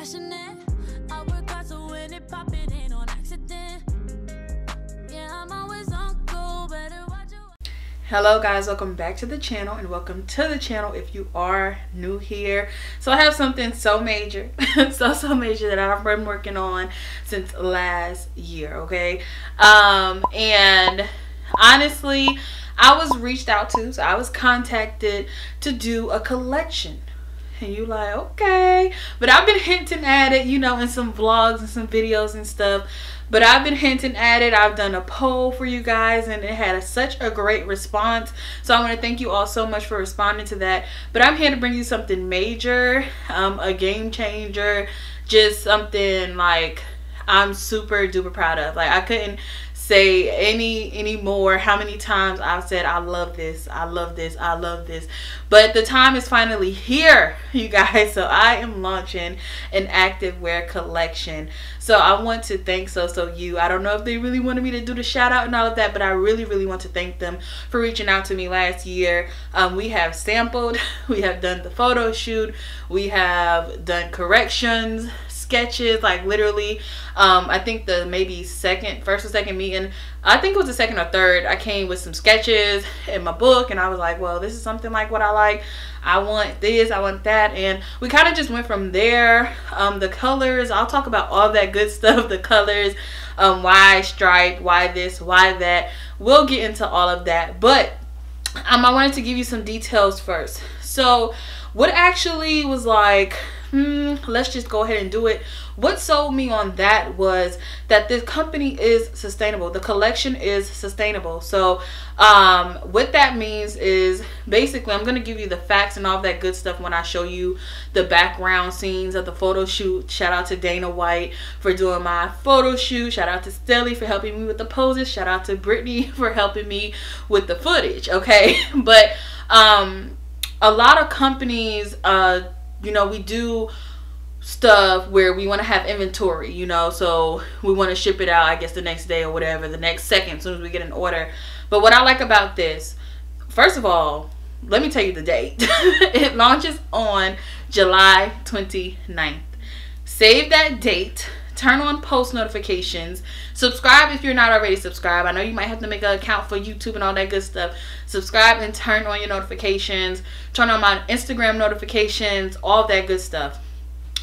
passionate. I work hard so when it pop, it ain't on accident. Yeah, I'm always on go, better watch your Hello guys, welcome back to the channel and welcome to the channel if you are new here. So I have something so major, so so major that I've been working on since last year, okay? Um and honestly, I was reached out to, so I was contacted to do a collection. And you like, okay. But I've been hinting at it, you know, in some vlogs and some videos and stuff. But I've been hinting at it. I've done a poll for you guys and it had a, such a great response. So I want to thank you all so much for responding to that. But I'm here to bring you something major, um, a game changer, just something like I'm super duper proud of. Like I couldn't say any anymore how many times I've said I love this, I love this, I love this. But the time is finally here, you guys. So I am launching an activewear collection. So I want to thank Sew Sew You. I don't know if they really wanted me to do the shout out and all of that, but I really, really want to thank them for reaching out to me last year. Um, we have sampled, we have done the photo shoot, we have done corrections, sketches like literally um i think the maybe second first or second meeting i think it was the second or third i came with some sketches in my book and i was like well this is something like what i like. I want this i want that and we kind of just went from there. Um the colors i'll talk about all that good stuff the colors um why stripe why this why that. We'll get into all of that but um i wanted to give you some details first. So what actually was like hmm, let's just go ahead and do it. What sold me on that was that this company is sustainable. The collection is sustainable. So um, what that means is basically I'm going to give you the facts and all that good stuff when I show you the background scenes of the photo shoot. Shout out to Dana White for doing my photo shoot. Shout out to Stelly for helping me with the poses. Shout out to Brittany for helping me with the footage. Okay. but um, a lot of companies uh, you know, we do stuff where we want to have inventory, you know, so we want to ship it out, I guess, the next day or whatever, the next second, as soon as we get an order. But what I like about this, first of all, let me tell you the date. it launches on July 29th. Save that date turn on post notifications. Subscribe if you're not already subscribed. I know you might have to make an account for youtube and all that good stuff. Subscribe and turn on your notifications. Turn on my instagram notifications all that good stuff.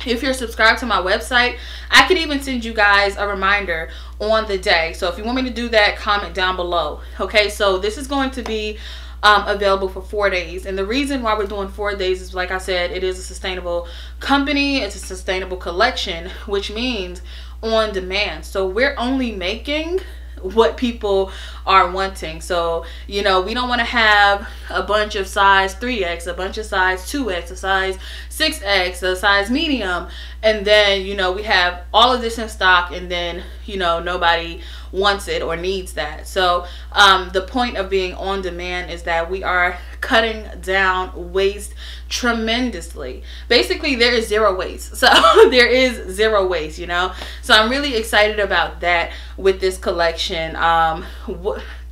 If you're subscribed to my website i could even send you guys a reminder on the day. So if you want me to do that comment down below. Okay so this is going to be um, available for four days. And the reason why we're doing four days is, like I said, it is a sustainable company. It's a sustainable collection, which means on demand. So we're only making what people are wanting. So, you know, we don't want to have a bunch of size 3X, a bunch of size 2X, a size 6X, a size medium, and then, you know, we have all of this in stock and then, you know, nobody wants it or needs that. So um, the point of being on demand is that we are cutting down waste tremendously. Basically, there is zero waste. So there is zero waste, you know. So I'm really excited about that with this collection. Um,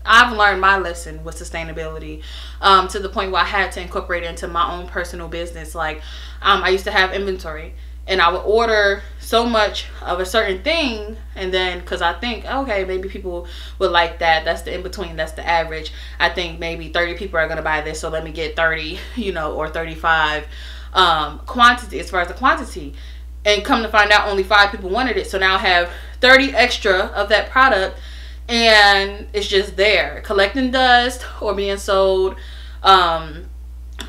I've learned my lesson with sustainability um, to the point where I had to incorporate it into my own personal business. Like um, I used to have inventory and I would order so much of a certain thing and then because I think okay maybe people would like that. That's the in between that's the average. I think maybe 30 people are gonna buy this so let me get 30 you know or 35 um, quantity as far as the quantity. And come to find out only five people wanted it so now I have 30 extra of that product and it's just there. Collecting dust or being sold um,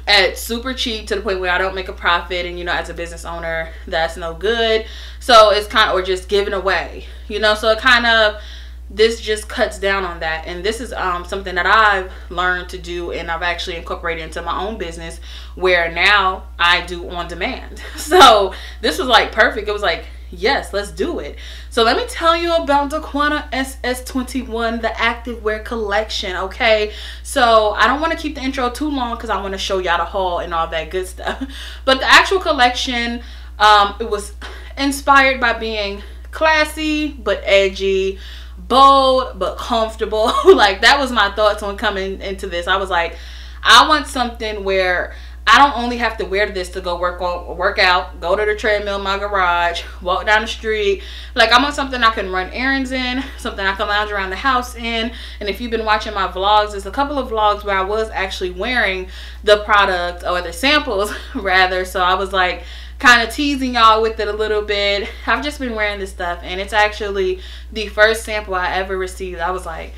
at super cheap to the point where I don't make a profit and you know as a business owner that's no good. So it's kind of or just giving away you know? So it kind of this just cuts down on that. And this is um, something that I've learned to do and I've actually incorporated into my own business where now I do on demand. So this was like perfect. It was like yes let's do it. So let me tell you about Daquana ss21 the activewear collection okay? So i don't want to keep the intro too long because i want to show y'all the haul and all that good stuff. But the actual collection um it was inspired by being classy but edgy bold but comfortable. Like that was my thoughts on coming into this. I was like i want something where I don't only have to wear this to go work on work out, go to the treadmill in my garage, walk down the street. Like I'm on something I can run errands in, something I can lounge around the house in. And if you've been watching my vlogs, there's a couple of vlogs where I was actually wearing the product or the samples rather. So I was like kind of teasing y'all with it a little bit. I've just been wearing this stuff and it's actually the first sample I ever received. I was like,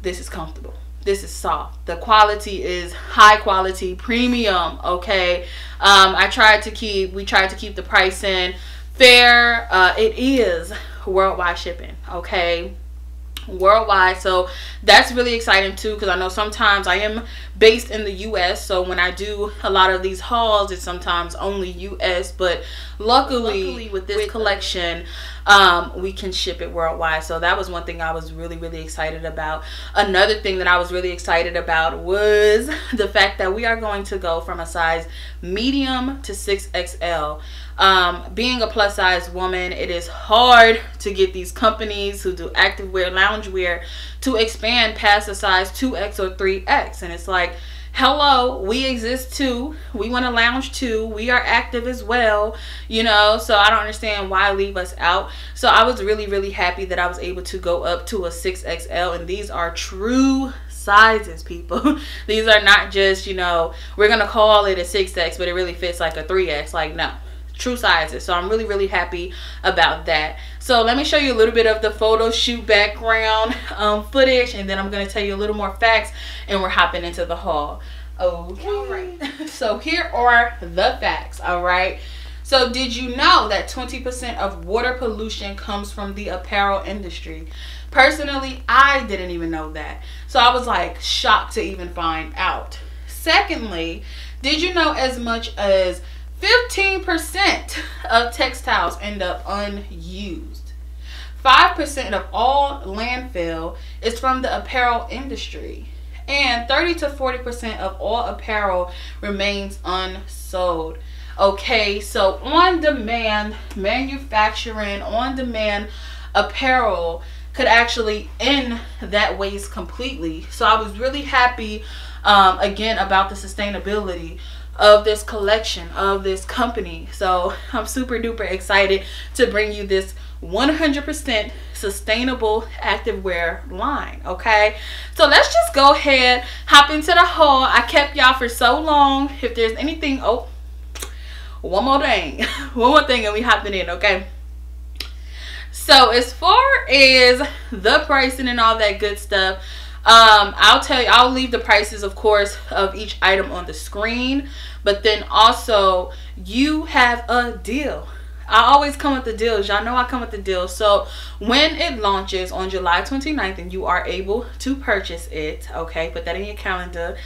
this is comfortable this is soft. The quality is high quality premium okay? Um i tried to keep we tried to keep the price in. Fair uh it is worldwide shipping okay? Worldwide so that's really exciting too because i know sometimes i am based in the us so when i do a lot of these hauls it's sometimes only us but luckily, luckily with this with collection um, we can ship it worldwide. So that was one thing i was really really excited about. Another thing that i was really excited about was the fact that we are going to go from a size medium to 6xl um, being a plus size woman, it is hard to get these companies who do activewear, loungewear to expand past a size 2X or 3X. And it's like, hello, we exist too. We want to lounge too. We are active as well, you know. So I don't understand why leave us out. So I was really, really happy that I was able to go up to a 6XL. And these are true sizes people these are not just you know we're gonna call it a 6x but it really fits like a 3x like no true sizes. So i'm really really happy about that. So let me show you a little bit of the photo shoot background um, footage and then i'm going to tell you a little more facts and we're hopping into the haul. Okay. All right. So here are the facts all right? So did you know that 20% of water pollution comes from the apparel industry? Personally i didn't even know that. So i was like shocked to even find out. Secondly did you know as much as 15% of textiles end up unused. 5% of all landfill is from the apparel industry. And 30 to 40% of all apparel remains unsold. Okay, so on demand manufacturing, on demand apparel could actually end that waste completely. So I was really happy um, again about the sustainability of this collection of this company. So i'm super duper excited to bring you this 100% sustainable activewear line okay? So let's just go ahead hop into the haul. I kept y'all for so long. If there's anything oh one more thing. One more thing and we hopping in okay? So as far as the pricing and all that good stuff um i'll tell you i'll leave the prices of course of each item on the screen but then also you have a deal I always come with the deals. Y'all know I come with the deals. So when it launches on July 29th and you are able to purchase it, okay, put that in your calendar.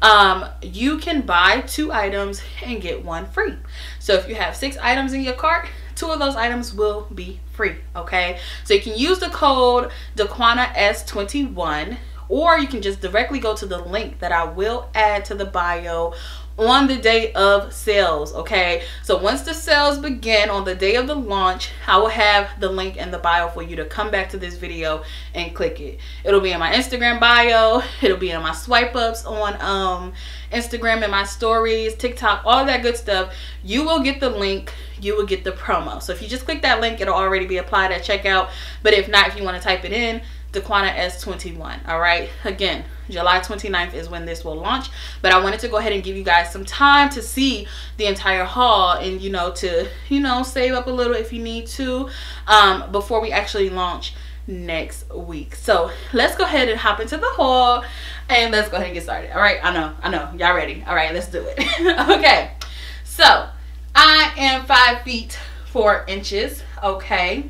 Um, you can buy two items and get one free. So if you have six items in your cart, two of those items will be free, okay? So you can use the code Daquana S21 or you can just directly go to the link that I will add to the bio on the day of sales okay? So once the sales begin on the day of the launch i will have the link in the bio for you to come back to this video and click it. It'll be in my instagram bio. It'll be in my swipe ups on um instagram and my stories tiktok all that good stuff. You will get the link. You will get the promo. So if you just click that link it'll already be applied at checkout. But if not if you want to type it in Daquana S21. All right. Again, July 29th is when this will launch. But I wanted to go ahead and give you guys some time to see the entire haul and, you know, to, you know, save up a little if you need to um, before we actually launch next week. So let's go ahead and hop into the haul and let's go ahead and get started. All right. I know. I know. Y'all ready? All right. Let's do it. okay. So I am five feet four inches. Okay.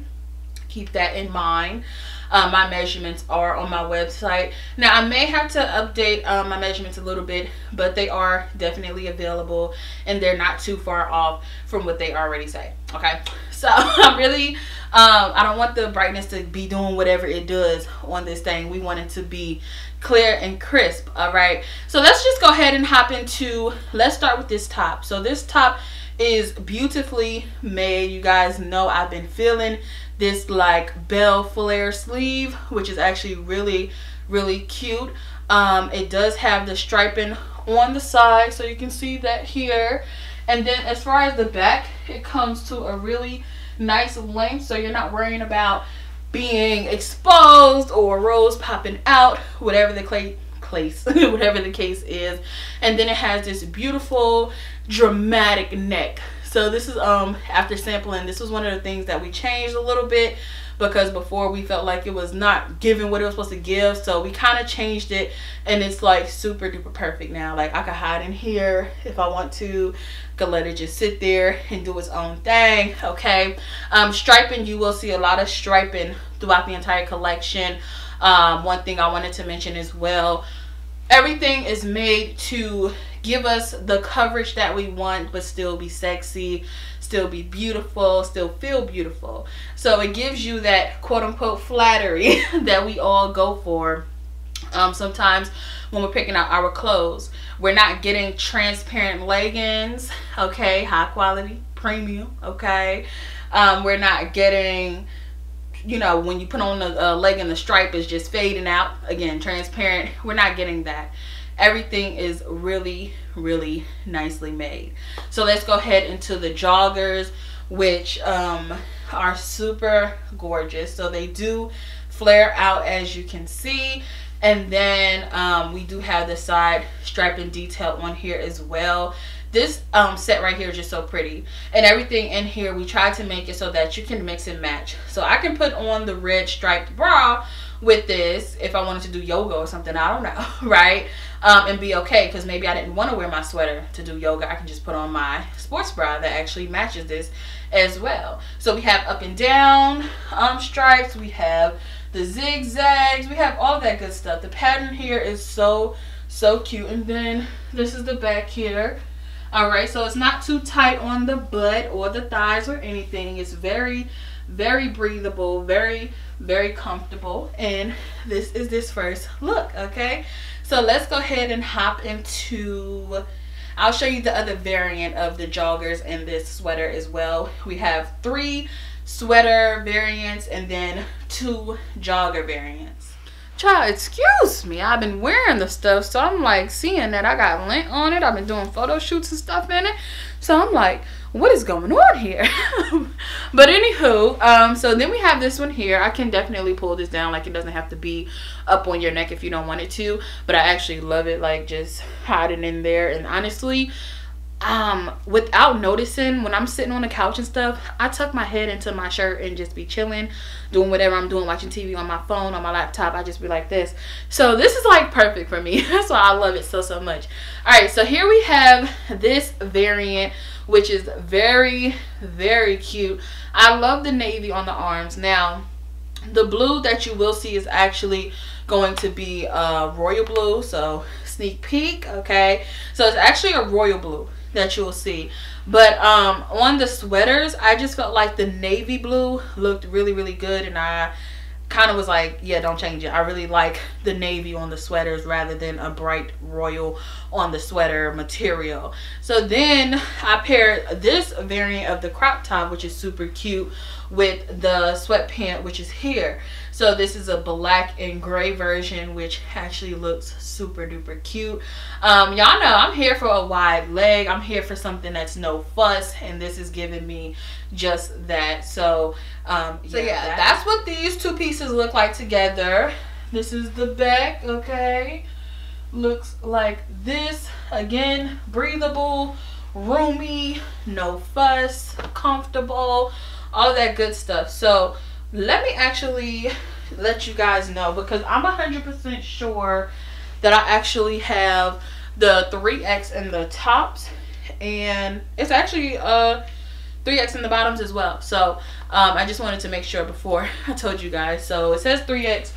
Keep that in mind. Uh, my measurements are on my website. Now, I may have to update uh, my measurements a little bit, but they are definitely available and they're not too far off from what they already say. Okay, so I'm really, um, I don't want the brightness to be doing whatever it does on this thing. We want it to be clear and crisp. All right, so let's just go ahead and hop into, let's start with this top. So this top is beautifully made. You guys know I've been feeling this like bell flare sleeve which is actually really really cute. Um, it does have the striping on the side so you can see that here. And then as far as the back it comes to a really nice length so you're not worrying about being exposed or rolls popping out whatever the clay place whatever the case is. And then it has this beautiful dramatic neck so this is um after sampling this was one of the things that we changed a little bit because before we felt like it was not giving what it was supposed to give. So we kind of changed it and it's like super duper perfect now. Like I could hide in here if I want to. Could let it just sit there and do its own thing okay? Um striping you will see a lot of striping throughout the entire collection. Um one thing I wanted to mention as well everything is made to give us the coverage that we want but still be sexy still be beautiful still feel beautiful. So it gives you that quote unquote flattery that we all go for. Um, sometimes when we're picking out our clothes we're not getting transparent leggings okay? High quality premium okay? Um, we're not getting you know when you put on a, a leg and the stripe is just fading out again transparent we're not getting that everything is really really nicely made. So let's go ahead into the joggers which um, are super gorgeous. So they do flare out as you can see. And then um, we do have the side striping detail on here as well. This um, set right here is just so pretty. And everything in here we tried to make it so that you can mix and match. So I can put on the red striped bra with this if I wanted to do yoga or something. I don't know right um, and be okay because maybe I didn't want to wear my sweater to do yoga. I can just put on my sports bra that actually matches this as well. So we have up and down um, stripes. We have the zigzags. We have all that good stuff. The pattern here is so so cute. And then this is the back here. All right so it's not too tight on the butt or the thighs or anything. It's very very breathable very very comfortable. And this is this first look okay so let's go ahead and hop into I'll show you the other variant of the joggers in this sweater as well. We have three sweater variants and then two jogger variants. Child excuse me. I've been wearing the stuff so i'm like seeing that i got lint on it. I've been doing photo shoots and stuff in it. So i'm like what is going on here? But anywho um so then we have this one here. I can definitely pull this down. Like it doesn't have to be up on your neck if you don't want it to. But i actually love it like just hiding in there. And honestly um without noticing when i'm sitting on the couch and stuff i tuck my head into my shirt and just be chilling doing whatever i'm doing watching tv on my phone on my laptop. I just be like this. So this is like perfect for me. That's why i love it so so much. All right so here we have this variant which is very very cute. I love the navy on the arms. Now the blue that you will see is actually going to be uh royal blue so sneak peek okay? So it's actually a royal blue that you'll see. But um on the sweaters i just felt like the navy blue looked really really good and i kind of was like yeah don't change it. I really like the navy on the sweaters rather than a bright royal on the sweater material. So then i paired this variant of the crop top which is super cute with the sweatpant which is here. So this is a black and gray version which actually looks super duper cute. Um y'all know i'm here for a wide leg. I'm here for something that's no fuss and this is giving me just that. So um so yeah, yeah that's what these two pieces look like together. This is the back okay? Looks like this. Again breathable roomy no fuss comfortable all that good stuff. So let me actually let you guys know because i'm 100 percent sure that i actually have the 3x in the tops and it's actually uh 3x in the bottoms as well. So um, i just wanted to make sure before i told you guys. So it says 3x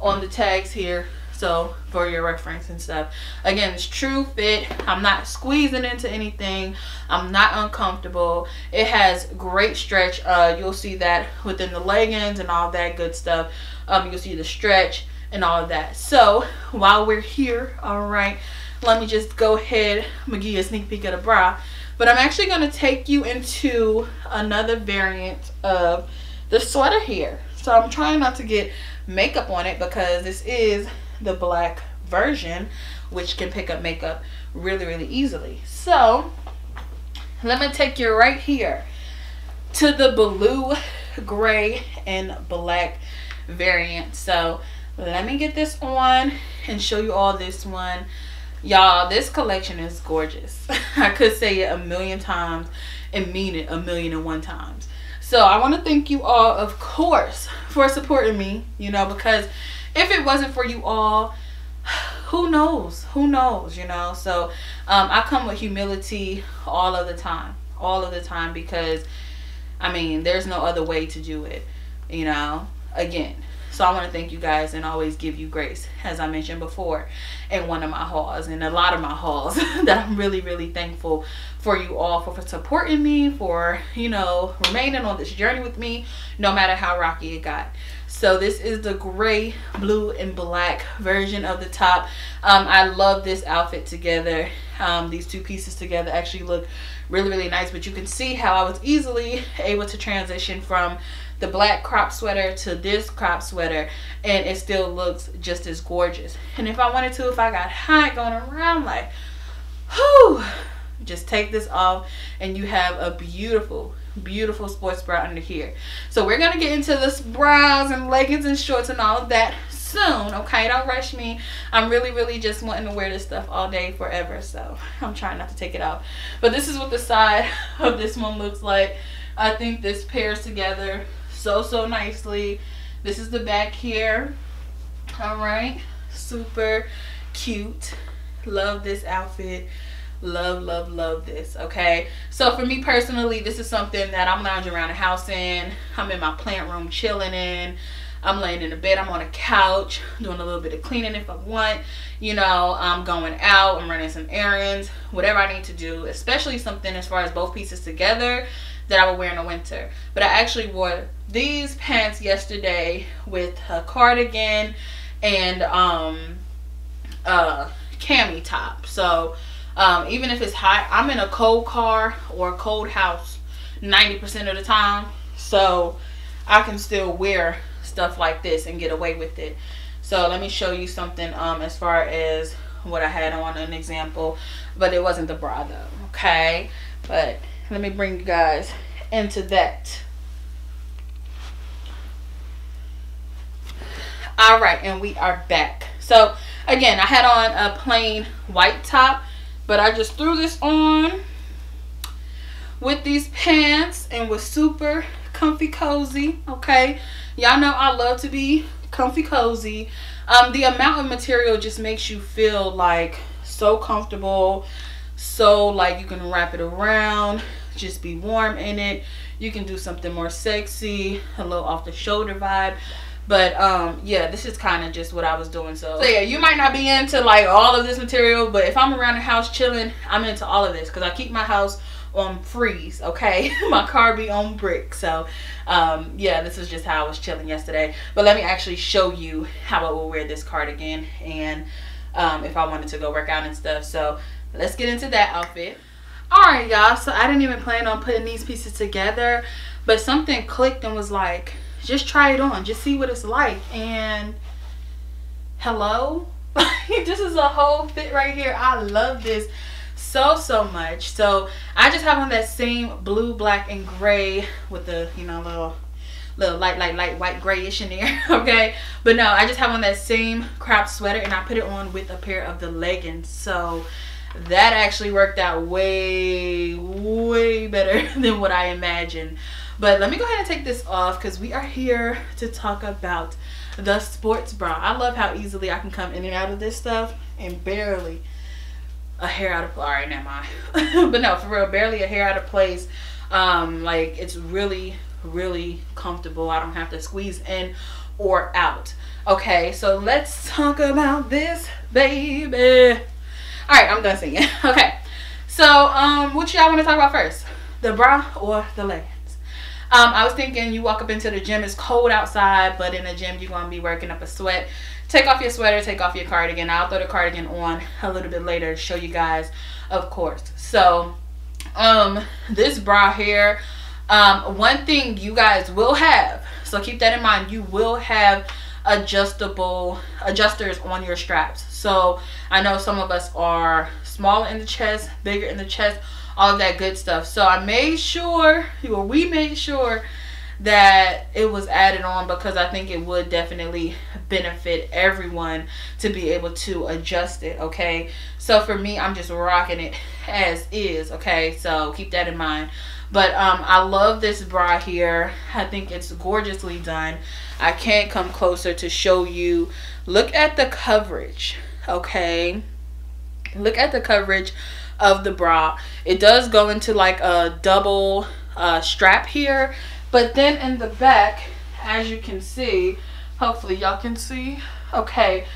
on the tags here so for your reference and stuff. Again it's true fit. I'm not squeezing into anything. I'm not uncomfortable. It has great stretch. Uh, you'll see that within the leggings and all that good stuff. Um, you'll see the stretch and all of that. So while we're here all right let me just go ahead. Gonna give you a sneak peek of the bra. But i'm actually going to take you into another variant of the sweater here. So i'm trying not to get makeup on it because this is the black version which can pick up makeup really, really easily. So let me take you right here to the blue, gray, and black variant. So let me get this on and show you all this one. Y'all, this collection is gorgeous. I could say it a million times and mean it a million and one times. So I want to thank you all, of course, for supporting me, you know, because if it wasn't for you all, who knows? Who knows, you know? So um, I come with humility all of the time, all of the time, because I mean, there's no other way to do it, you know? Again, so I want to thank you guys and always give you grace, as I mentioned before in one of my hauls and a lot of my hauls that I'm really, really thankful for you all for, for supporting me, for, you know, remaining on this journey with me, no matter how rocky it got. So this is the gray, blue, and black version of the top. Um, I love this outfit together. Um, these two pieces together actually look really, really nice. But you can see how I was easily able to transition from the black crop sweater to this crop sweater and it still looks just as gorgeous and if I wanted to if I got hot going around like whoo just take this off and you have a beautiful beautiful sports bra under here so we're gonna get into this bras and leggings and shorts and all of that soon okay don't rush me i'm really really just wanting to wear this stuff all day forever so i'm trying not to take it off but this is what the side of this one looks like i think this pairs together so, so nicely. This is the back here. All right. Super cute. Love this outfit. Love, love, love this. Okay. So for me personally, this is something that I'm lounging around the house in. I'm in my plant room chilling in. I'm laying in the bed. I'm on a couch doing a little bit of cleaning if I want. You know, I'm going out. I'm running some errands. Whatever I need to do. Especially something as far as both pieces together that I would wear in the winter. But I actually wore these pants yesterday with a cardigan and um a cami top. So um, even if it's hot, I'm in a cold car or a cold house 90% of the time. So I can still wear stuff like this and get away with it. So let me show you something um, as far as what I had on an example. But it wasn't the bra though, okay? But let me bring you guys into that. All right, and we are back. So again, I had on a plain white top, but I just threw this on with these pants and was super comfy cozy, okay? Y'all know I love to be comfy cozy. Um, the amount of material just makes you feel like so comfortable, so like you can wrap it around just be warm in it you can do something more sexy a little off the shoulder vibe but um yeah this is kind of just what i was doing so, so yeah you might not be into like all of this material but if i'm around the house chilling i'm into all of this because i keep my house on freeze okay? My car be on brick so um yeah this is just how i was chilling yesterday. But let me actually show you how i will wear this cardigan and um if i wanted to go work out and stuff so let's get into that outfit. All right y'all so i didn't even plan on putting these pieces together but something clicked and was like just try it on. Just see what it's like. And hello? This is a whole fit right here. I love this so so much. So i just have on that same blue black and gray with the you know little little light light light white grayish in there okay? But no i just have on that same crop sweater and i put it on with a pair of the leggings. So that actually worked out way way better than what I imagined but let me go ahead and take this off because we are here to talk about the sports bra. I love how easily I can come in and out of this stuff and barely a hair out of place all right now I but no for real barely a hair out of place. Um like it's really really comfortable. I don't have to squeeze in or out. Okay so let's talk about this baby. All right i'm done singing. Okay so um what y'all want to talk about first? The bra or the leggings um i was thinking you walk up into the gym it's cold outside but in the gym you're gonna be working up a sweat. Take off your sweater take off your cardigan. I'll throw the cardigan on a little bit later to show you guys of course. So um this bra here um one thing you guys will have so keep that in mind you will have adjustable adjusters on your straps. So I know some of us are smaller in the chest, bigger in the chest, all that good stuff. So I made sure, or we made sure that it was added on because I think it would definitely benefit everyone to be able to adjust it, okay? So for me, I'm just rocking it as is, okay? So keep that in mind. But um, I love this bra here. I think it's gorgeously done. I can't come closer to show you. Look at the coverage, okay? Look at the coverage of the bra. It does go into like a double uh, strap here. But then in the back, as you can see, hopefully y'all can see. Okay,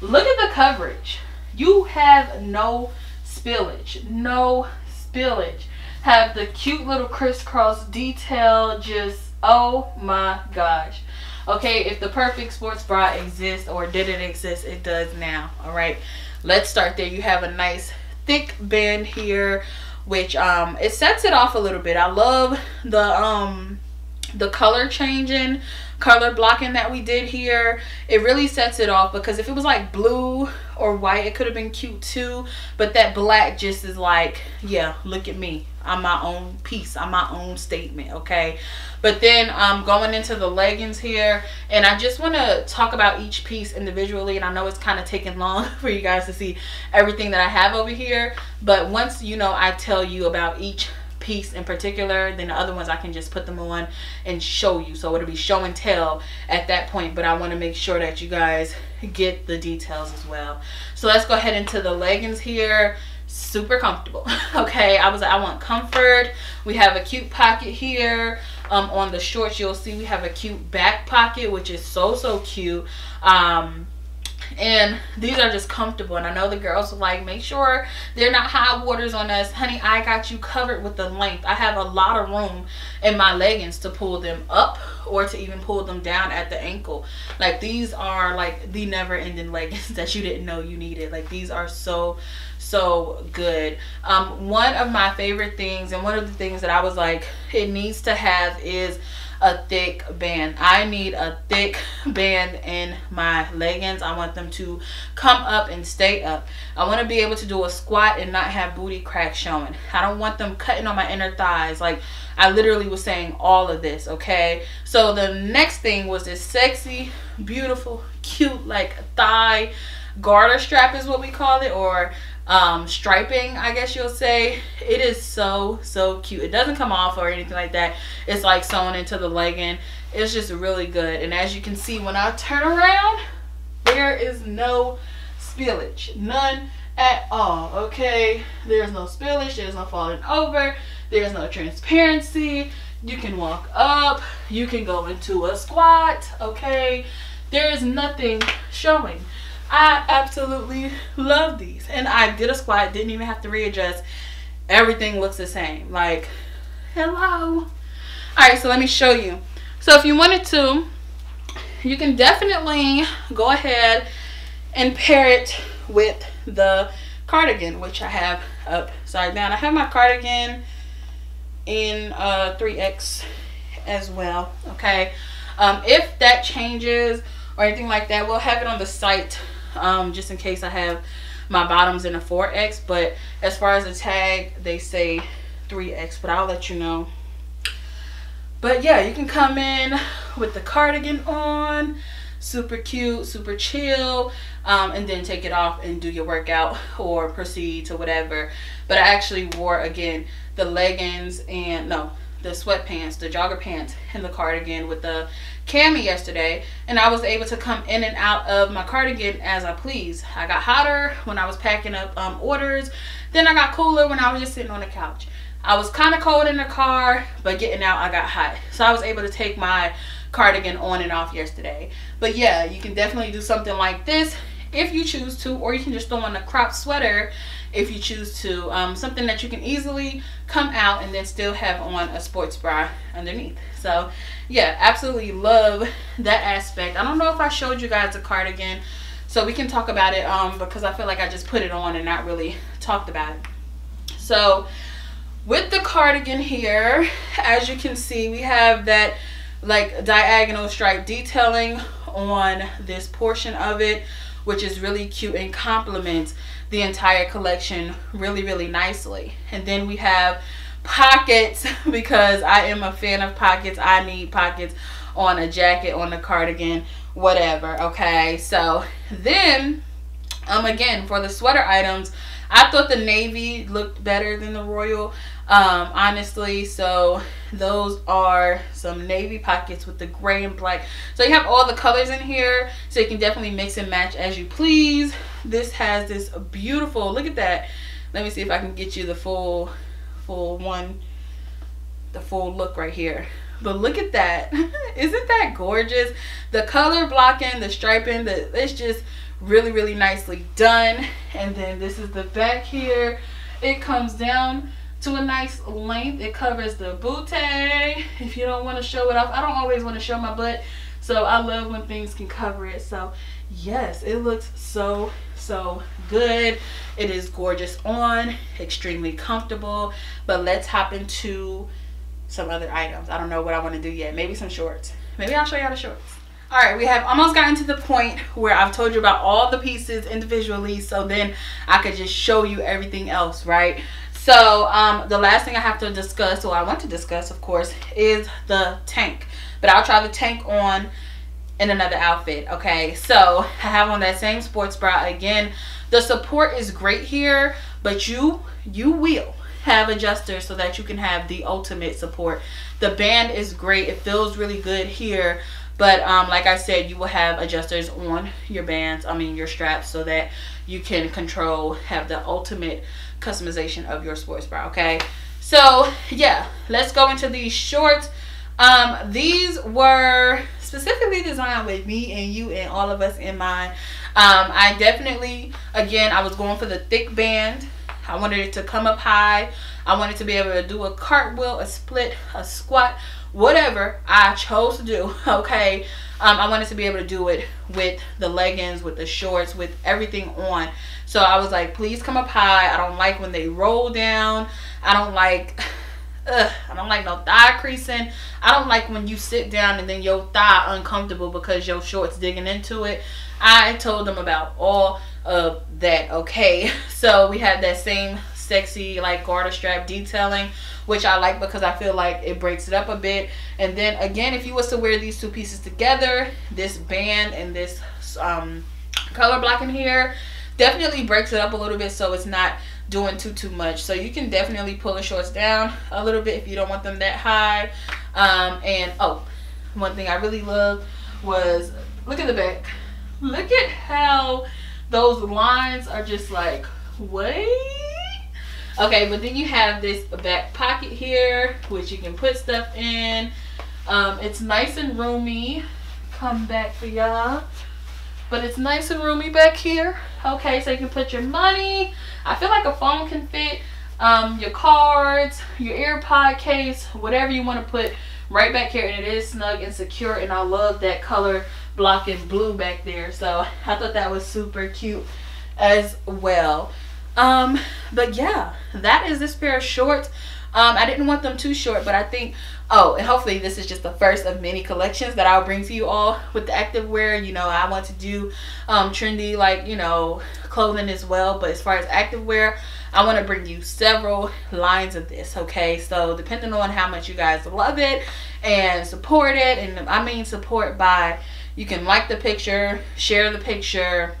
look at the coverage. You have no spillage. No spillage. Have the cute little crisscross detail. Just, oh my gosh. Okay, if the perfect sports bra exists or didn't exist, it does now. All right, let's start there. You have a nice thick band here, which um it sets it off a little bit. I love the um the color changing color blocking that we did here it really sets it off because if it was like blue or white it could have been cute too but that black just is like yeah look at me i'm my own piece. I'm my own statement okay? But then um going into the leggings here and i just want to talk about each piece individually and i know it's kind of taking long for you guys to see everything that i have over here but once you know i tell you about each piece in particular then the other ones I can just put them on and show you. So it'll be show and tell at that point but I want to make sure that you guys get the details as well. So let's go ahead into the leggings here super comfortable okay? I was like I want comfort. We have a cute pocket here. Um, on the shorts you'll see we have a cute back pocket which is so so cute. Um, and these are just comfortable. And i know the girls like make sure they're not high waters on us. Honey i got you covered with the length. I have a lot of room in my leggings to pull them up or to even pull them down at the ankle. Like these are like the never ending leggings that you didn't know you needed. Like these are so so good. Um one of my favorite things and one of the things that i was like it needs to have is a thick band. I need a thick band in my leggings. I want them to come up and stay up. I want to be able to do a squat and not have booty crack showing. I don't want them cutting on my inner thighs. Like I literally was saying all of this, okay? So the next thing was this sexy, beautiful, cute like thigh garter strap is what we call it or um, striping, I guess you'll say. It is so, so cute. It doesn't come off or anything like that. It's like sewn into the legging. It's just really good. And as you can see, when I turn around, there is no spillage. None at all, okay? There's no spillage. There's no falling over. There's no transparency. You can walk up. You can go into a squat, okay? There is nothing showing. I absolutely love these. And I did a squat, didn't even have to readjust. Everything looks the same. Like, hello. Alright, so let me show you. So if you wanted to, you can definitely go ahead and pair it with the cardigan, which I have up, upside down. I have my cardigan in uh, 3X as well, okay? Um, if that changes or anything like that, we'll have it on the site um, just in case I have my bottoms in a 4X. But as far as the tag, they say 3X, but I'll let you know. But yeah, you can come in with the cardigan on, super cute, super chill, um, and then take it off and do your workout or proceed to whatever. But I actually wore, again, the leggings and, no, the sweatpants, the jogger pants, and the cardigan with the cami yesterday. And I was able to come in and out of my cardigan as I please. I got hotter when I was packing up um, orders. Then I got cooler when I was just sitting on the couch. I was kind of cold in the car, but getting out I got hot. So I was able to take my cardigan on and off yesterday. But yeah, you can definitely do something like this if you choose to, or you can just throw on a crop sweater if you choose to. Um, something that you can easily come out and then still have on a sports bra underneath. So yeah, absolutely love that aspect. I don't know if I showed you guys the cardigan. So we can talk about it um, because I feel like I just put it on and not really talked about it. So with the cardigan here, as you can see, we have that like diagonal stripe detailing on this portion of it which is really cute and complements the entire collection really, really nicely. And then we have pockets because I am a fan of pockets. I need pockets on a jacket, on a cardigan, whatever. Okay, so then, um, again, for the sweater items, I thought the navy looked better than the royal um, honestly so those are some navy pockets with the gray and black so you have all the colors in here so you can definitely mix and match as you please this has this beautiful look at that let me see if I can get you the full full one the full look right here but look at that isn't that gorgeous the color blocking the striping the it's just really really nicely done and then this is the back here it comes down to a nice length. It covers the booty if you don't want to show it off. I don't always want to show my butt. So I love when things can cover it. So yes, it looks so, so good. It is gorgeous on, extremely comfortable. But let's hop into some other items. I don't know what I want to do yet. Maybe some shorts. Maybe I'll show you all the shorts. All right, we have almost gotten to the point where I've told you about all the pieces individually. So then I could just show you everything else, right? So um, the last thing I have to discuss, or I want to discuss, of course, is the tank. But I'll try the tank on in another outfit. Okay, so I have on that same sports bra again. The support is great here, but you you will have adjusters so that you can have the ultimate support. The band is great. It feels really good here. But um, like I said, you will have adjusters on your bands, I mean your straps, so that you can control, have the ultimate customization of your sports bra okay so yeah let's go into these shorts um these were specifically designed with me and you and all of us in mind um i definitely again i was going for the thick band i wanted it to come up high i wanted to be able to do a cartwheel a split a squat whatever i chose to do okay um, i wanted to be able to do it with the leggings with the shorts with everything on so I was like, please come up high. I don't like when they roll down. I don't like, ugh, I don't like no thigh creasing. I don't like when you sit down and then your thigh uncomfortable because your shorts digging into it. I told them about all of that, okay? So we have that same sexy like garter strap detailing which I like because I feel like it breaks it up a bit. And then again if you was to wear these two pieces together this band and this um, color blocking here definitely breaks it up a little bit so it's not doing too too much. So you can definitely pull the shorts down a little bit if you don't want them that high. Um, and oh one thing I really love was look at the back look at how those lines are just like wait okay but then you have this back pocket here which you can put stuff in. Um, it's nice and roomy. Come back for y'all. But it's nice and roomy back here. Okay so you can put your money. I feel like a phone can fit um, your cards your airpod case whatever you want to put right back here. And it is snug and secure and i love that color blocking blue back there so i thought that was super cute as well um but yeah that is this pair of shorts um, I didn't want them too short, but I think, oh, and hopefully this is just the first of many collections that I'll bring to you all with the activewear. You know, I want to do um, trendy, like, you know, clothing as well. But as far as activewear, I want to bring you several lines of this, okay? So depending on how much you guys love it and support it, and I mean support by, you can like the picture, share the picture,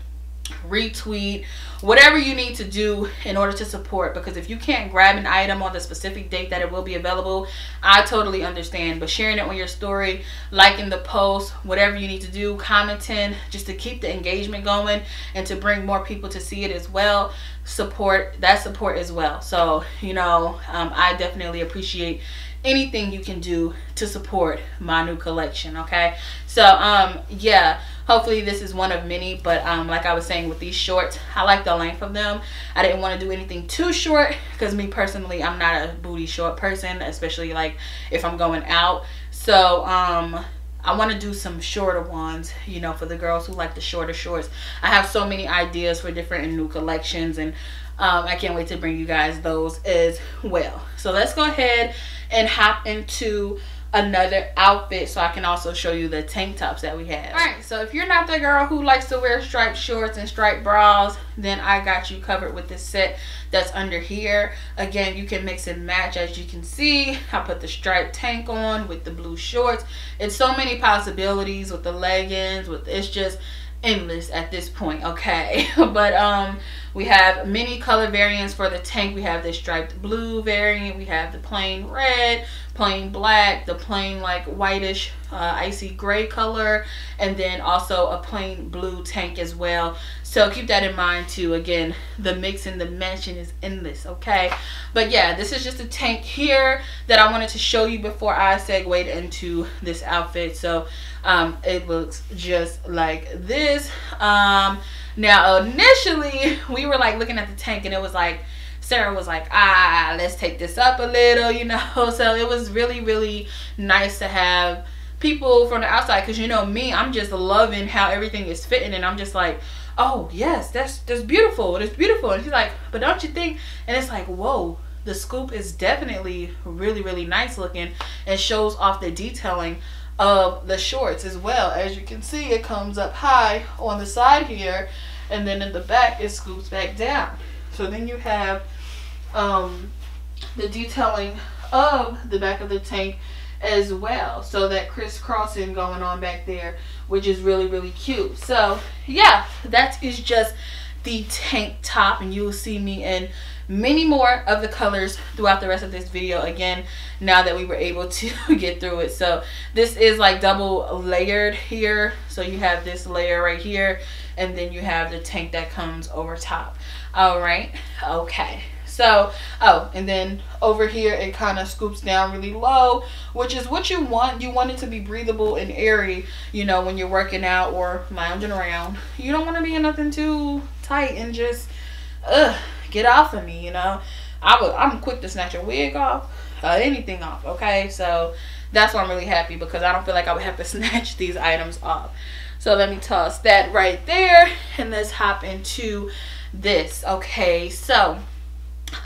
retweet, whatever you need to do in order to support. Because if you can't grab an item on the specific date that it will be available i totally understand. But sharing it on your story liking the post whatever you need to do commenting just to keep the engagement going and to bring more people to see it as well support that support as well. So you know um, i definitely appreciate anything you can do to support my new collection okay so um yeah hopefully this is one of many but um like i was saying with these shorts i like the length of them i didn't want to do anything too short because me personally i'm not a booty short person especially like if i'm going out so um I want to do some shorter ones, you know, for the girls who like the shorter shorts. I have so many ideas for different and new collections and um, I can't wait to bring you guys those as well. So let's go ahead and hop into another outfit so I can also show you the tank tops that we have. Alright, so if you're not the girl who likes to wear striped shorts and striped bras, then I got you covered with this set that's under here. Again, you can mix and match as you can see. I put the striped tank on with the blue shorts. It's so many possibilities with the leggings, with it's just endless at this point okay? But um we have many color variants for the tank. We have the striped blue variant. We have the plain red plain black the plain like whitish uh, icy gray color and then also a plain blue tank as well so keep that in mind too. Again the mix and the mention is endless okay? But yeah this is just a tank here that i wanted to show you before i segued into this outfit. So um, it looks just like this. Um, now initially we were like looking at the tank and it was like Sarah was like, ah, let's take this up a little, you know. So it was really, really nice to have people from the outside because you know me, I'm just loving how everything is fitting, and I'm just like, oh yes, that's that's beautiful, that's beautiful. And he's like, but don't you think? And it's like, whoa, the scoop is definitely really, really nice looking and shows off the detailing of the shorts as well. As you can see, it comes up high on the side here, and then in the back, it scoops back down. So then you have um, the detailing of the back of the tank as well. So that crisscrossing going on back there, which is really, really cute. So yeah, that is just the tank top and you will see me in many more of the colors throughout the rest of this video again now that we were able to get through it. So this is like double layered here. So you have this layer right here and then you have the tank that comes over top. All right? Okay so oh and then over here it kind of scoops down really low which is what you want. You want it to be breathable and airy you know when you're working out or lounging around. You don't want to be in nothing too tight and just ugh get off of me you know? I would I'm quick to snatch a wig off uh, anything off okay? So that's why I'm really happy because I don't feel like I would have to snatch these items off. So let me toss that right there and let's hop into this okay? So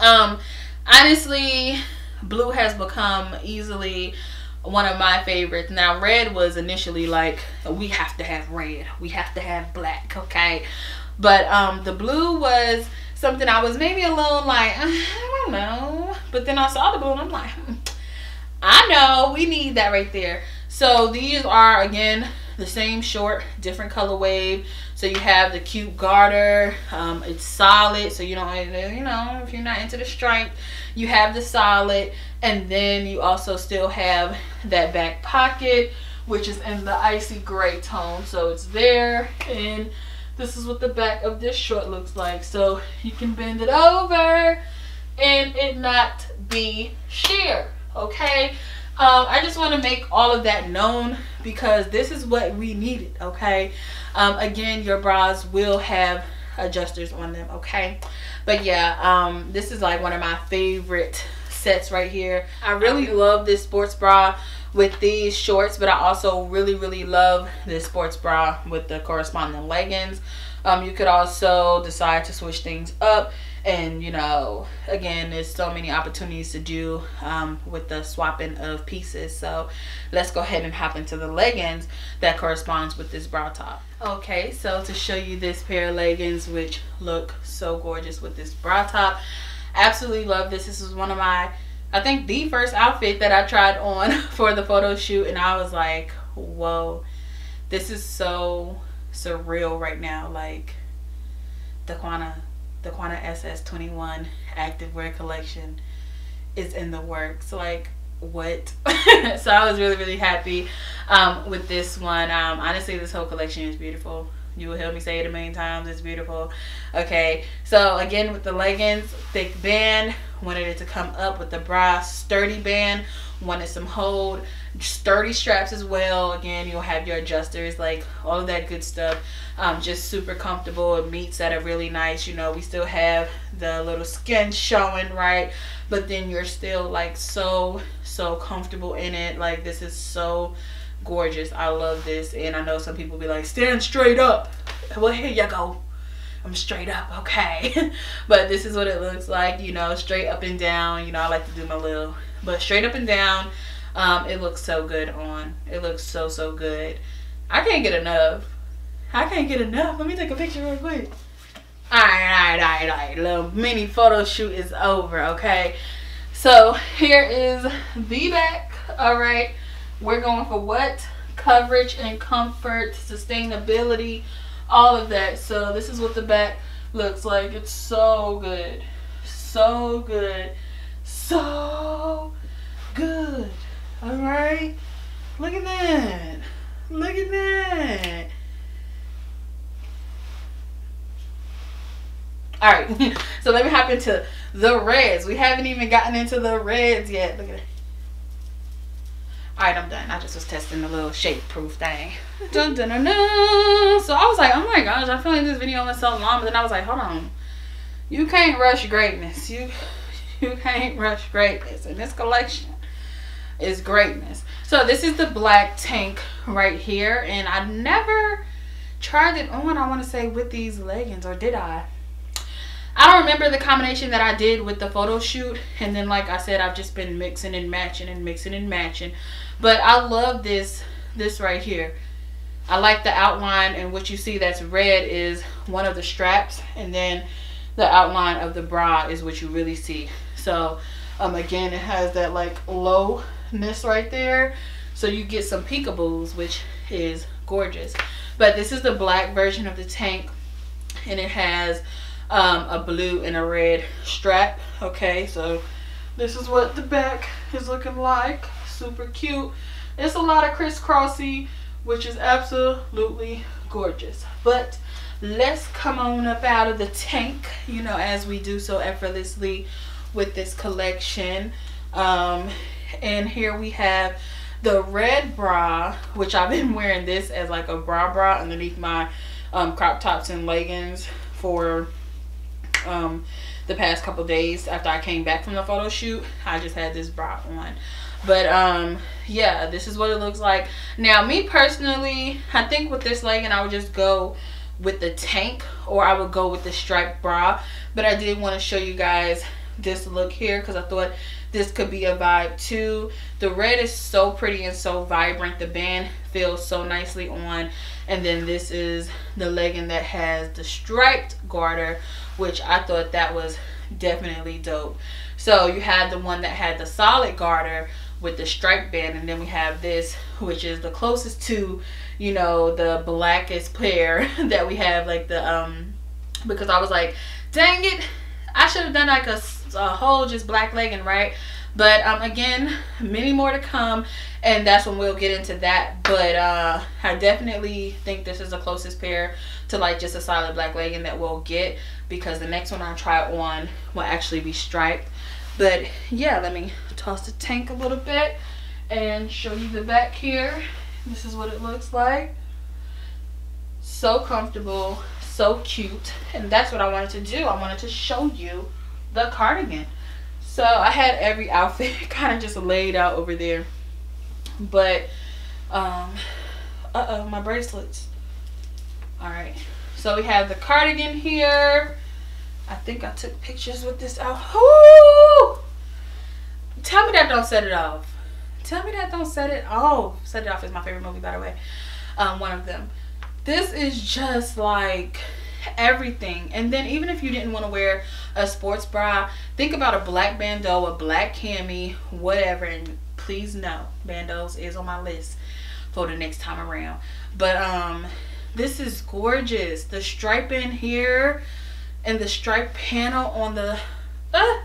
um honestly blue has become easily one of my favorites. Now red was initially like we have to have red. We have to have black okay? But um the blue was something i was maybe a little like i don't know. But then i saw the blue and i'm like hmm, i know. We need that right there so these are again the same short different color wave so you have the cute garter. Um, it's solid, so you don't, you know, if you're not into the stripe, you have the solid. And then you also still have that back pocket, which is in the icy gray tone. So it's there. And this is what the back of this short looks like. So you can bend it over and it not be sheer. Okay. Um, I just want to make all of that known because this is what we needed, okay? Um, again, your bras will have adjusters on them, okay? But yeah, um, this is like one of my favorite sets right here. I really love this sports bra with these shorts, but I also really, really love this sports bra with the corresponding leggings. Um, you could also decide to switch things up and you know again there's so many opportunities to do um, with the swapping of pieces. So let's go ahead and hop into the leggings that corresponds with this bra top. Okay so to show you this pair of leggings which look so gorgeous with this bra top absolutely love this. This is one of my I think the first outfit that I tried on for the photo shoot and I was like whoa this is so surreal right now. Like Daquana Daquana SS21 activewear collection is in the works. Like, what? so I was really, really happy um, with this one. Um, honestly, this whole collection is beautiful. You will help me say it a million times. It's beautiful. Okay, so again with the leggings, thick band. Wanted it to come up with the bra, sturdy band. Wanted some hold, sturdy straps as well. Again, you'll have your adjusters, like all of that good stuff um, just super comfortable. It meets that are really nice. You know, we still have the little skin showing, right? But then you're still like so, so comfortable in it. Like this is so gorgeous. I love this. And I know some people be like, stand straight up. Well, here you go. I'm straight up, okay. but this is what it looks like, you know, straight up and down. You know, I like to do my little, but straight up and down Um, it looks so good on. It looks so so good. I can't get enough. I can't get enough. Let me take a picture real quick. Alright, alright, alright, alright. Little mini photo shoot is over, okay? So here is the back. Alright. We're going for what? Coverage and comfort, sustainability, all of that. So this is what the back looks like. It's so good. So good. So good. Alright. Look at that. Look at that. All right, so let me hop into the reds. We haven't even gotten into the reds yet. Look at it. All right, I'm done. I just was testing the little shape proof thing. dun, dun, dun, dun. So I was like, oh my gosh, I feel like this video went so long. But then I was like, hold on. You can't rush greatness. You you can't rush greatness. And this collection is greatness. So this is the black tank right here. And I never tried it on, I want to say, with these leggings. Or did I? I don't remember the combination that I did with the photo shoot. And then, like I said, I've just been mixing and matching and mixing and matching. But I love this, this right here. I like the outline and what you see that's red is one of the straps. And then the outline of the bra is what you really see. So, um, again, it has that like lowness right there. So you get some peekaboos, which is gorgeous. But this is the black version of the tank. And it has um, a blue and a red strap. Okay, so this is what the back is looking like. Super cute. It's a lot of crisscrossy, which is absolutely gorgeous. But let's come on up out of the tank, you know, as we do so effortlessly with this collection. Um, and here we have the red bra, which I've been wearing this as like a bra bra underneath my um, crop tops and leggings for um, the past couple days after I came back from the photo shoot. I just had this bra on. But um, yeah, this is what it looks like. Now, me personally, I think with this legging, I would just go with the tank or I would go with the striped bra. But I did want to show you guys this look here because I thought this could be a vibe too. The red is so pretty and so vibrant. The band feels so nicely on. And then this is the legging that has the striped garter which I thought that was definitely dope. So you had the one that had the solid garter with the stripe band and then we have this which is the closest to you know the blackest pair that we have like the um because I was like dang it I should have done like a, a whole just black legging right but um again many more to come and that's when we'll get into that but uh I definitely think this is the closest pair to like just a solid black legging that we'll get because the next one I try on will actually be striped. But yeah, let me toss the tank a little bit and show you the back here. This is what it looks like. So comfortable, so cute. And that's what I wanted to do. I wanted to show you the cardigan. So I had every outfit kind of just laid out over there. But, um, uh-oh, my bracelets. All right. So we have the cardigan here. I think I took pictures with this out. Ooh! Tell me that don't set it off. Tell me that don't set it off. Set it off is my favorite movie, by the way. Um, one of them. This is just like everything. And then even if you didn't want to wear a sports bra, think about a black bandeau, a black cami, whatever. And please know, bandeaus is on my list for the next time around. But um, this is gorgeous. The striping here and the stripe panel on the... Uh,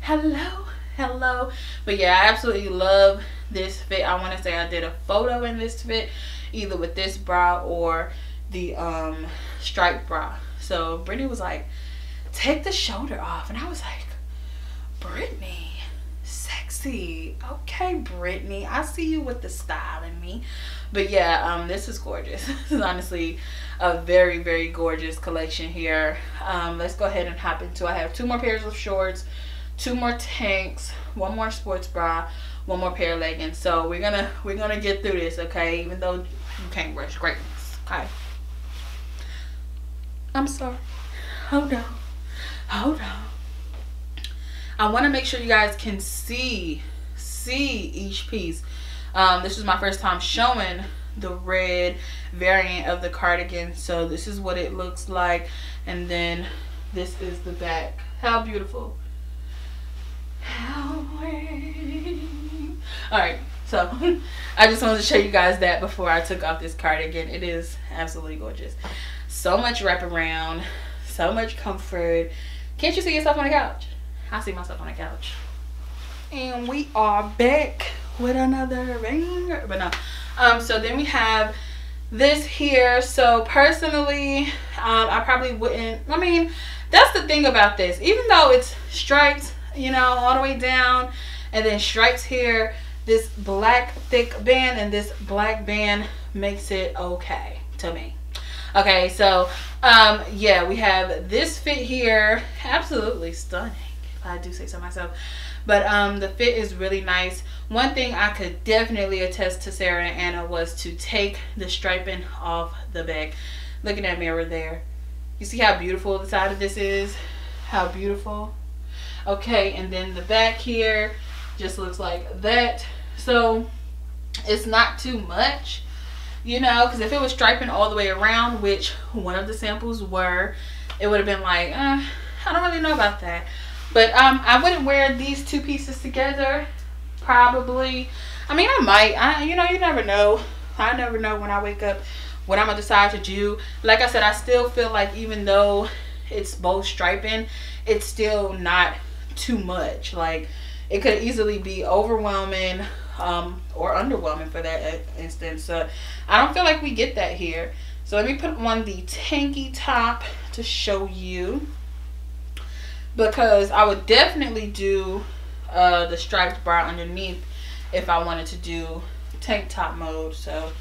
hello, hello. But yeah, I absolutely love this fit. I want to say I did a photo in this fit. Either with this bra or the um, striped bra. So Brittany was like, take the shoulder off. And I was like, Brittany sexy. Okay, Brittany. I see you with the style in me. But yeah, um, this is gorgeous. this is honestly a very, very gorgeous collection here. Um, let's go ahead and hop into I have two more pairs of shorts, two more tanks, one more sports bra, one more pair of leggings. So we're gonna we're gonna get through this, okay? Even though you can't rush greatness. Okay. I'm sorry. Hold on. Hold on. I want to make sure you guys can see see each piece. Um, this is my first time showing the red variant of the cardigan. So this is what it looks like. And then this is the back. How beautiful. How Alright, so I just wanted to show you guys that before I took off this cardigan. It is absolutely gorgeous. So much wraparound, so much comfort. Can't you see yourself on the couch? I see myself on the couch. And we are back with another ring But no. Um, so then we have this here. So personally, um, I probably wouldn't. I mean, that's the thing about this. Even though it's striped, you know, all the way down, and then stripes here, this black thick band and this black band makes it okay to me. Okay, so um, yeah, we have this fit here. Absolutely stunning, if I do say so myself. But um, the fit is really nice. One thing I could definitely attest to Sarah and Anna was to take the striping off the back. Look at that mirror there. You see how beautiful the side of this is? How beautiful. Okay, and then the back here just looks like that. So it's not too much, you know, because if it was striping all the way around, which one of the samples were, it would have been like, uh, I don't really know about that. But um, I wouldn't wear these two pieces together, probably. I mean, I might. I, you know, you never know. I never know when I wake up what I'm gonna decide to do. Like I said, I still feel like even though it's both striping, it's still not too much. Like it could easily be overwhelming um, or underwhelming for that instance. So I don't feel like we get that here. So let me put on the tanky top to show you because I would definitely do uh, the striped bra underneath if I wanted to do tank top mode. So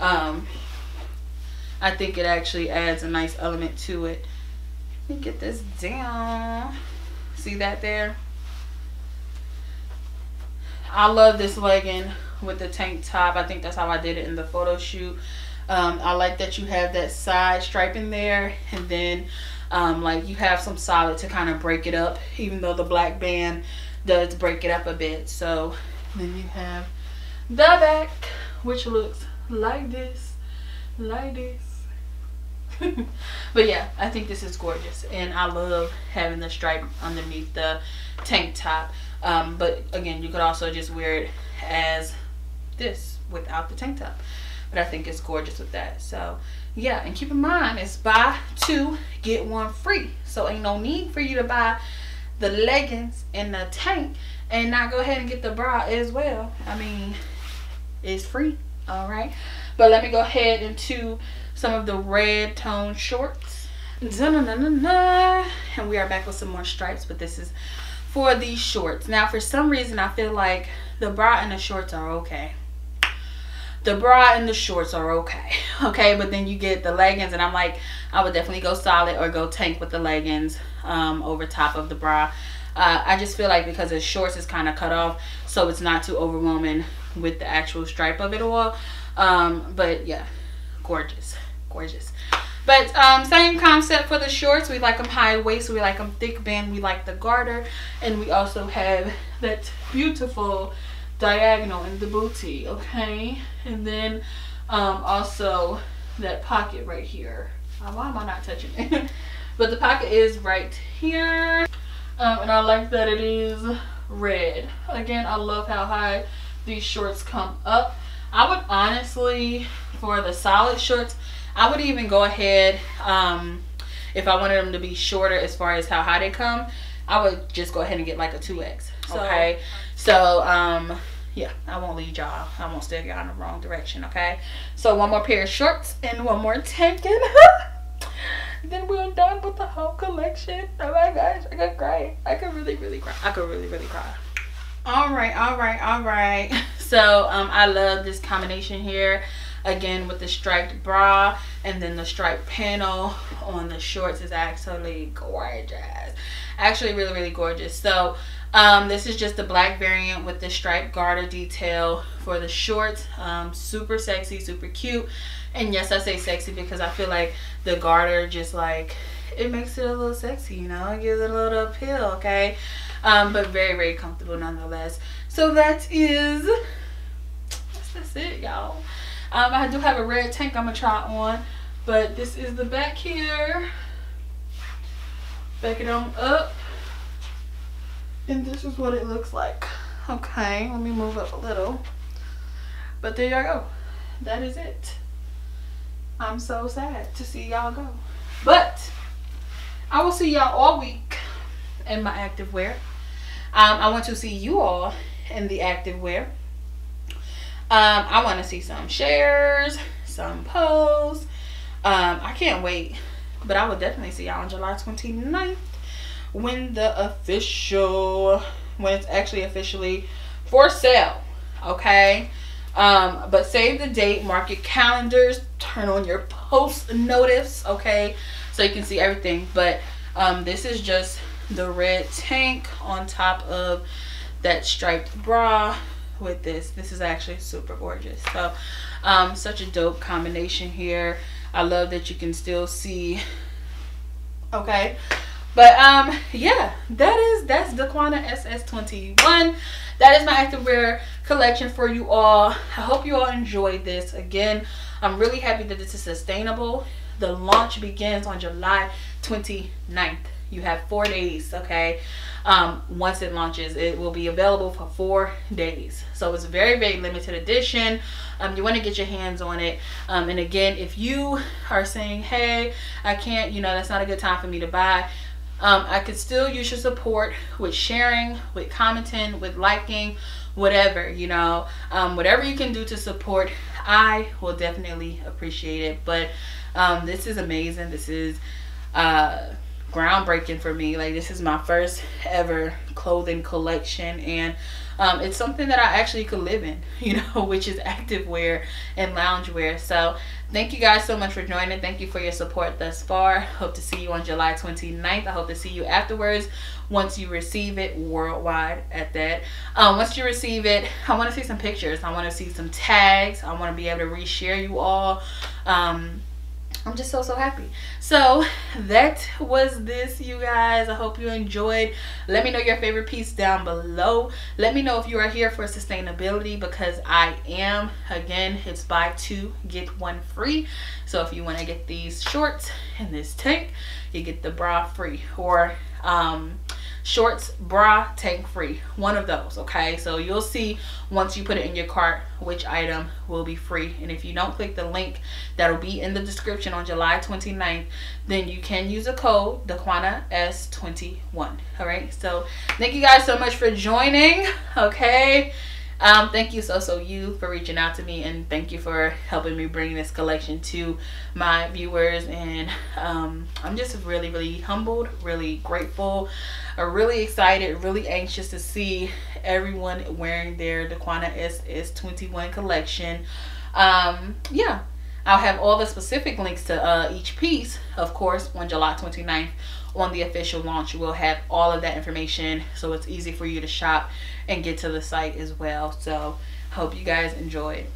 um, I think it actually adds a nice element to it. Let me get this down. See that there? I love this legging with the tank top. I think that's how I did it in the photo shoot. Um, I like that you have that side striping there and then um, like you have some solid to kind of break it up even though the black band does break it up a bit. So then you have the back which looks like this, like this. but yeah, I think this is gorgeous and I love having the stripe underneath the tank top. Um, but again, you could also just wear it as this without the tank top. But I think it's gorgeous with that. So yeah, and keep in mind it's buy two, get one free. So ain't no need for you to buy the leggings and the tank and not go ahead and get the bra as well. I mean, it's free. All right. But let me go ahead into some of the red tone shorts. -na -na -na and we are back with some more stripes, but this is for these shorts. Now, for some reason, I feel like the bra and the shorts are okay. The bra and the shorts are okay. Okay, but then you get the leggings, and I'm like, I would definitely go solid or go tank with the leggings um, over top of the bra. Uh, I just feel like because the shorts is kind of cut off, so it's not too overwhelming with the actual stripe of it all. Um, but yeah, gorgeous, gorgeous. But um, same concept for the shorts. We like them high waist. We like them thick band. We like the garter. And we also have that beautiful diagonal in the booty. Okay. And then um, also that pocket right here. Why am I not touching it? but the pocket is right here. Um, and I like that it is red. Again, I love how high these shorts come up. I would honestly, for the solid shorts, I would even go ahead, um, if I wanted them to be shorter as far as how high they come, I would just go ahead and get like a 2X. So, okay. So, um, yeah, I won't lead y'all. I won't steer y'all in the wrong direction, okay? So, one more pair of shorts and one more tanking. then we're done with the whole collection. Oh my gosh, I could cry. I could really, really cry. I could really, really cry. All right, all right, all right. So, um, I love this combination here again with the striped bra and then the striped panel on the shorts is actually gorgeous actually really really gorgeous so um, this is just the black variant with the striped garter detail for the shorts um, super sexy super cute and yes i say sexy because i feel like the garter just like it makes it a little sexy you know it gives it a little appeal okay um, but very very comfortable nonetheless So that is that's, it, y'all. Um, I do have a red tank I'm gonna try on, but this is the back here. Back it on up. And this is what it looks like. Okay, let me move up a little. But there y'all go. That is it. I'm so sad to see y'all go. But I will see y'all all week in my active wear. Um, I want to see you all in the active wear. Um, I want to see some shares, some posts. Um, I can't wait. But I will definitely see y'all on July 29th when the official, when it's actually officially for sale. Okay. Um, but save the date, mark your calendars, turn on your post notice, okay, so you can see everything. But um, this is just the red tank on top of that striped bra with this. This is actually super gorgeous. So, um, such a dope combination here. I love that you can still see, okay. But um, yeah, that is that's Daquana SS21 that is my activewear collection for you all. I hope you all enjoyed this. Again, I'm really happy that this is sustainable. The launch begins on July 29th. You have four days, okay? Um, once it launches, it will be available for four days. So it's very, very limited edition. Um, you want to get your hands on it. Um, and again, if you are saying, hey, I can't, you know, that's not a good time for me to buy, um, I could still use your support with sharing, with commenting, with liking, whatever, you know, um, whatever you can do to support, I will definitely appreciate it. But um, this is amazing. This is uh, groundbreaking for me. Like, this is my first ever clothing collection. And um, it's something that I actually could live in, you know, which is activewear and loungewear. So thank you guys so much for joining. Thank you for your support thus far. Hope to see you on July 29th. I hope to see you afterwards once you receive it worldwide at that. Um, once you receive it, I want to see some pictures. I want to see some tags. I want to be able to reshare you all. Um, I'm just so so happy. So that was this you guys. I hope you enjoyed. Let me know your favorite piece down below. Let me know if you are here for sustainability because I am. Again, it's buy two get one free. So if you want to get these shorts and this tank, you get the bra free or um shorts bra tank free. One of those okay? So you'll see once you put it in your cart which item will be free. And if you don't click the link that'll be in the description on july 29th then you can use a code daquana s21 all right? So thank you guys so much for joining okay um, thank you Sew Sew You for reaching out to me and thank you for helping me bring this collection to my viewers. And um, I'm just really really humbled really grateful I'm really excited really anxious to see everyone wearing their Daquana SS21 collection. Um, yeah I'll have all the specific links to uh, each piece of course on July 29th on the official launch we'll have all of that information. So it's easy for you to shop and get to the site as well. So hope you guys enjoyed